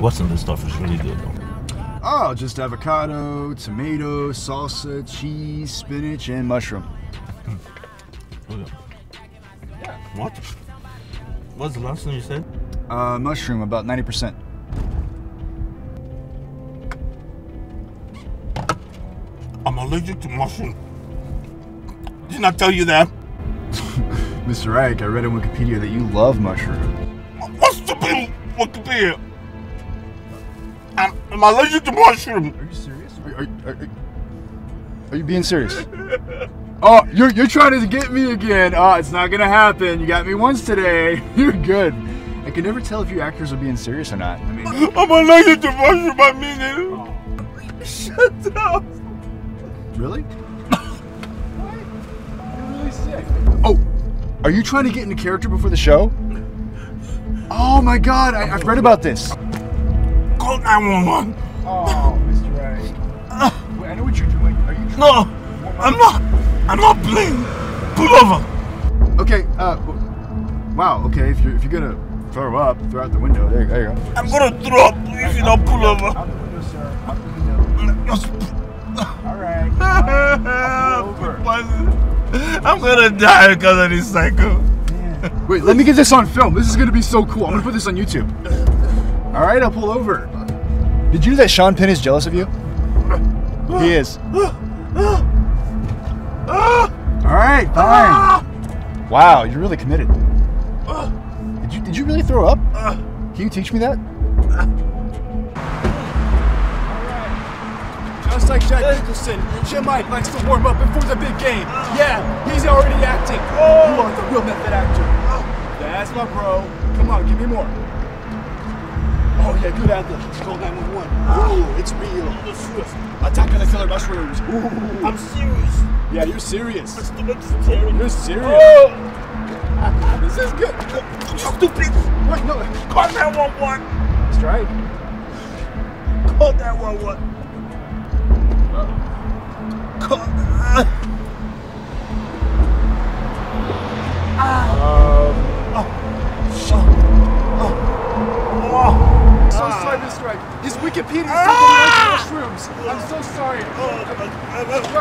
What's in this stuff is really good though. Oh, just avocado, tomato, salsa, cheese, spinach, and mushroom. At- What? What's the last thing you said? Uh, mushroom, about 90%. I'm allergic to mushroom. Didn't I tell you that? Mr. Iyke, I read on Wikipedia that you love mushroom. What's the big Wikipedia? I'm, I'm allergic to mushroom. Are you serious? Are, are, are, are you being serious? oh, you're, you're trying to get me again. Oh, it's not gonna happen. You got me once today. You're good. I can never tell if you actors are being serious or not. I mean, I'm allergic to mushroom. I mean it. Oh. Shut up. really? You're really sick. Oh, are you trying to get into character before the show? Oh my God, I, I've read about this. Call 911. Oh, Mr. Iyke. Wait, I know what you're doing. Are you? trying No, I'm not. I'm not playing. Pull over. Okay. Uh, wow. Okay. If you're if you're gonna throw up, throw out the window. There, there you go. I'm gonna throw up if you don't pull over. Out the window, sir. Out the window. All right. over. I'm gonna die because of this psycho. Wait, let me get this on film. This is gonna be so cool. I'm gonna put this on YouTube. All right, I'll pull over. Did you know that Sean Penn is jealous of you? He is. All right, fine. Wow, you're really committed. Did you did you really throw up? Can you teach me that? Just like Jack Nicholson, Jim Iyke likes to warm up before the big game. Yeah, he's already acting. You are the real method actor. That's my bro. Come on, give me more. Oh yeah, good ad lib. Call 911. Ooh, it's real. Attack on the killer mushrooms. Ooh. I'm serious. Yeah, you're serious. My stomach's tearing. You're serious. Oh, This is good. you stupid. Wait, no. Call 911. Let's try it. Call 911. Call. His Wikipedia is ah! mushrooms. I'm so sorry.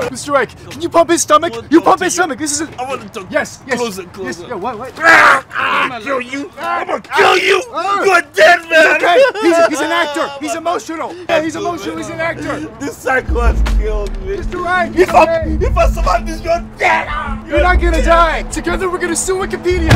Mr. Iyke, can you pump his stomach? What You pump his stomach. This is a... I want to Yes, yes. Close it, close yes, it. Yeah, what, what? Ah, kill you. I'm gonna kill you. Ah. You're a dead, man. Okay, he's, he's an actor. He's emotional. Yeah, he's emotional. He's an actor. This cycle has killed me. Mr. Iyke, If it's I, okay. if I survive this, you're dead. You're not gonna die. Together, we're gonna sue Wikipedia.